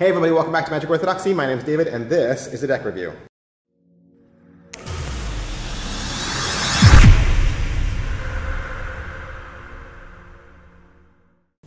Hey everybody, welcome back to Magic Orthodoxy. My name is David, and this is a deck review.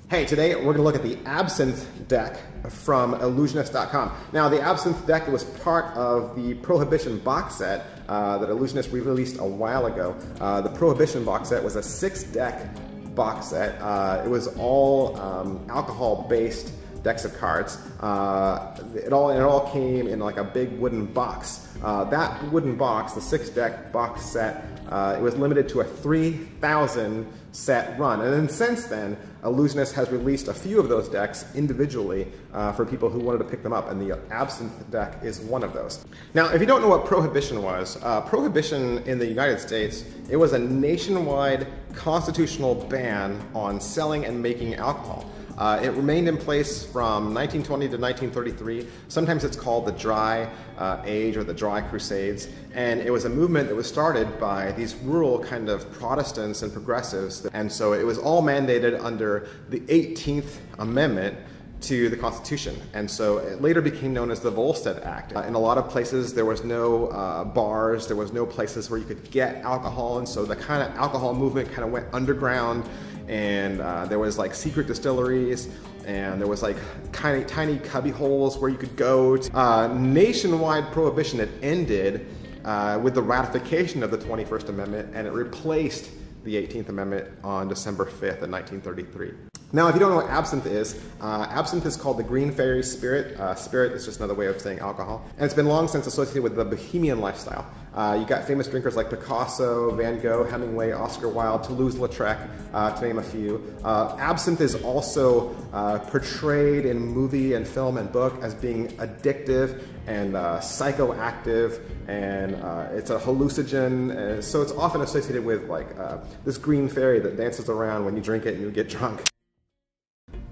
Hey, today we're going to look at the Absinthe deck from Ellusionist.com. Now, the Absinthe deck was part of the Prohibition box set uh, that Ellusionist re-released a while ago. Uh, the Prohibition box set was a six-deck box set. Uh, it was all um, alcohol-based decks of cards. Uh, it all it all came in like a big wooden box. Uh, that wooden box, the six deck box set, uh, it was limited to a 3,000 set run. And then since then, Ellusionist has released a few of those decks individually uh, for people who wanted to pick them up, and the Absinthe deck is one of those. Now, if you don't know what Prohibition was, uh, Prohibition in the United States, it was a nationwide constitutional ban on selling and making alcohol. Uh, it remained in place from 1920 to 1933. Sometimes it's called the Dry uh, Age or the Dry Crusades. And it was a movement that was started by these rural kind of Protestants and progressives. And so it was all mandated under the 18th Amendment to the Constitution. And so it later became known as the Volstead Act. Uh, in a lot of places, there was no uh, bars, there was no places where you could get alcohol. And so the kind of alcohol movement kind of went underground and uh, there was like secret distilleries and there was like tiny, tiny cubby holes where you could go. To, uh, nationwide prohibition had ended uh, with the ratification of the 21st Amendment and it replaced the 18th Amendment on December 5th of 1933. Now, if you don't know what absinthe is, uh, absinthe is called the green fairy spirit. Uh, spirit is just another way of saying alcohol. And it's been long since associated with the bohemian lifestyle. Uh, you got famous drinkers like Picasso, Van Gogh, Hemingway, Oscar Wilde, Toulouse-Lautrec, uh, to name a few. Uh, absinthe is also uh, portrayed in movie and film and book as being addictive and psychoactive, and it's a hallucinogen. so it's often associated with like this green fairy that dances around when you drink it and you get drunk.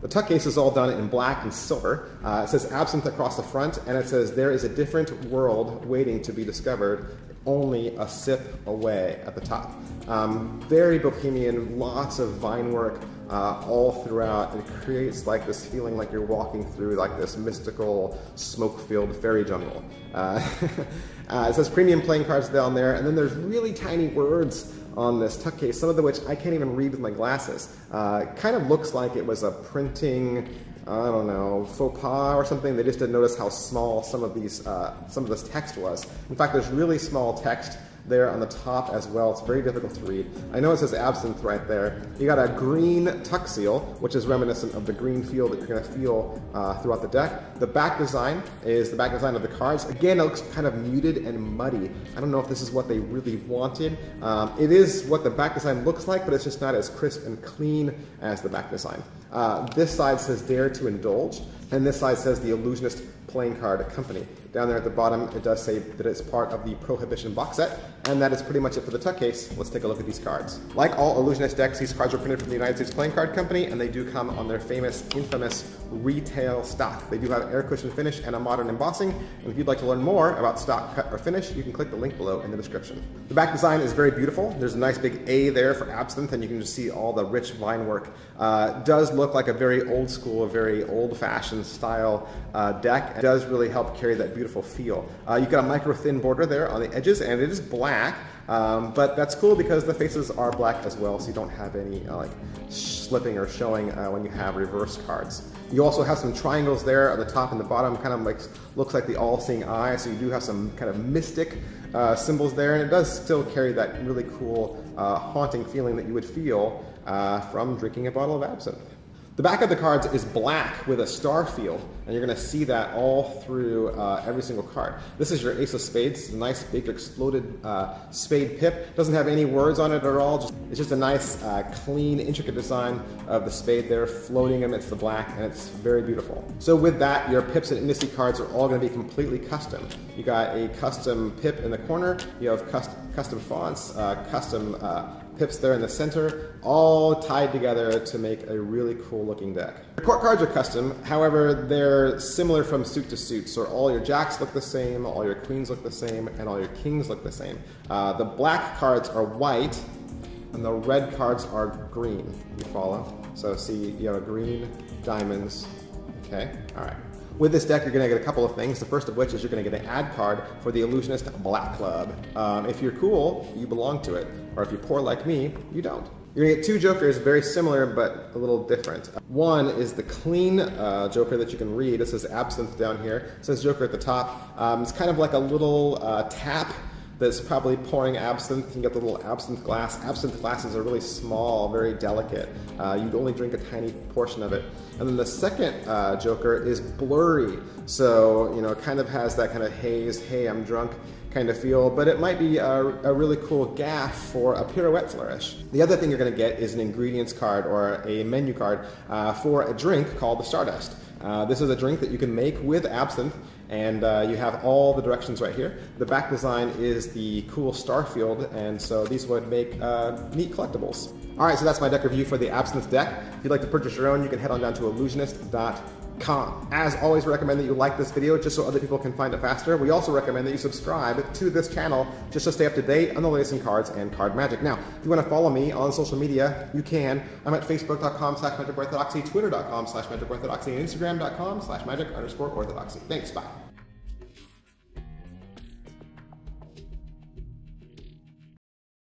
The tuck case is all done in black and silver. Uh, it says absinthe across the front, and it says there is a different world waiting to be discovered, only a sip away at the top. Um, very bohemian, lots of vine work uh, all throughout. It creates like this feeling like you're walking through like this mystical, smoke-filled fairy jungle. Uh, uh, it says premium playing cards down there, and then there's really tiny words on this tuck case, some of the which I can't even read with my glasses. Uh, kind of looks like it was a printing, I don't know, faux pas or something. They just didn't notice how small some of these, uh, some of this text was. In fact, there's really small text there on the top as well. It's very difficult to read. I know it says absinthe right there. You got a green tuck seal, which is reminiscent of the green feel that you're gonna feel uh, throughout the deck. The back design is the back design of the cards. Again, it looks kind of muted and muddy. I don't know if this is what they really wanted. Um, it is what the back design looks like, but it's just not as crisp and clean as the back design. Uh, this side says Dare to Indulge, and this side says The Ellusionist Playing Card Company. Down there at the bottom, it does say that it's part of the Prohibition box set, and that is pretty much it for the tuck case. Let's take a look at these cards. Like all Ellusionist decks, these cards were printed from the United States Playing Card Company, and they do come on their famous, infamous retail stock. They do have an air cushion finish and a modern embossing, and if you'd like to learn more about stock cut or finish, you can click the link below in the description. The back design is very beautiful. There's a nice big A there for absinthe, and you can just see all the rich vine work. Uh, does look like a very old school, very old-fashioned style uh, deck. It does really help carry that beautiful feel. Uh, you've got a micro thin border there on the edges, and it is black. Um, but that's cool because the faces are black as well, so you don't have any uh, like slipping or showing uh, when you have reverse cards. You also have some triangles there at the top and the bottom, kind of like looks like the all-seeing eye. So you do have some kind of mystic uh, symbols there, and it does still carry that really cool, uh, haunting feeling that you would feel uh, from drinking a bottle of absinthe. The back of the cards is black with a star field, and you're going to see that all through uh, every single card. This is your Ace of Spades, a nice big exploded uh, spade pip. Doesn't have any words on it at all. Just, it's just a nice, uh, clean, intricate design of the spade there, floating amidst the black, and it's very beautiful. So with that, your pips and indice cards are all going to be completely custom. You got a custom pip in the corner. You have custom, custom fonts, uh, custom uh, pips there in the center, all tied together to make a really cool looking deck. The court cards are custom, however, they're similar from suit to suit. So all your jacks look the same, all your queens look the same, and all your kings look the same. Uh, the black cards are white, and the red cards are green. You follow? So see, you have a green, diamonds, okay? All right. With this deck, you're going to get a couple of things. The first of which is you're going to get an ad card for the Ellusionist Black Club. Um, if you're cool, you belong to it. Or if you're poor like me, you don't. You're gonna get two jokers, very similar but a little different. One is the clean uh, joker that you can read. It says absinthe down here. It says joker at the top. Um, it's kind of like a little uh, tap that's probably pouring absinthe. You can get the little absinthe glass. Absinthe glasses are really small, very delicate. Uh, you'd only drink a tiny portion of it. And then the second uh, Joker is blurry. So, you know, it kind of has that kind of haze, hey, I'm drunk kind of feel, but it might be a, a, really cool gaff for a pirouette flourish. The other thing you're going to get is an ingredients card or a menu card uh, for a drink called the Stardust. Uh, this is a drink that you can make with absinthe, and uh, you have all the directions right here. The back design is the cool Starfield, and so these would make uh, neat collectibles. All right, so that's my deck review for the Absinthe deck. If you'd like to purchase your own, you can head on down to ellusionist.com. As always, recommend that you like this video just so other people can find it faster. We also recommend that you subscribe to this channel just to stay up to date on the latest in cards and card magic. Now, if you want to follow me on social media, you can. I'm at facebook.com slash magic orthodoxy, twitter.com slash magic orthodoxy, and instagram.com slash magic underscore orthodoxy. Thanks, bye.